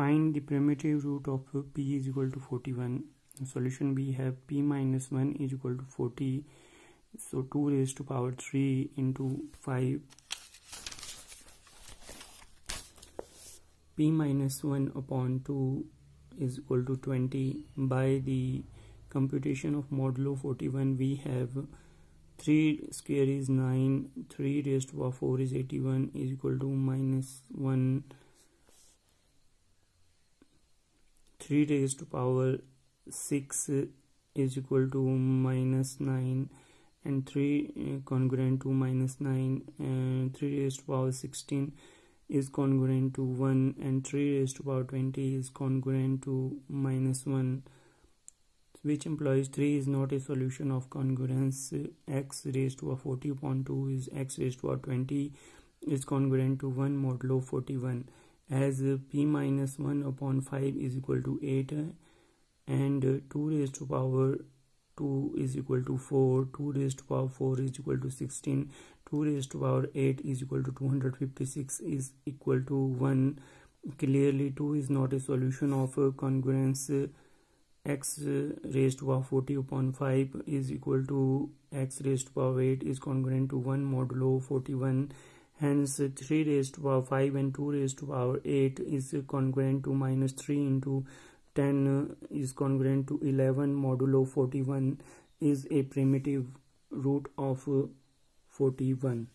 find the primitive root of p is equal to 41 solution we have p minus 1 is equal to 40 so 2 raised to power 3 into 5 p minus 1 upon 2 is equal to 20 by the computation of modulo 41 we have 3 square is 9 3 raised to power 4 is 81 is equal to minus 1 3 raised to power 6 is equal to minus 9 and 3 uh, congruent to minus 9 and 3 raised to power 16 is congruent to 1 and 3 raised to power 20 is congruent to minus 1 which implies 3 is not a solution of congruence. X raised to a 40 upon 2 is x raised to a 20 is congruent to 1 modulo 41 as p minus 1 upon 5 is equal to 8 and 2 raised to power 2 is equal to 4 2 raised to power 4 is equal to 16 2 raised to power 8 is equal to 256 is equal to 1 clearly 2 is not a solution of congruence. X raised to power 40 upon 5 is equal to x raised to power 8 is congruent to 1 modulo 41 hence 3 raised to power 5 and 2 raised to power 8 is congruent to minus 3 into 10 uh, is congruent to 11 modulo 41 is a primitive root of uh, 41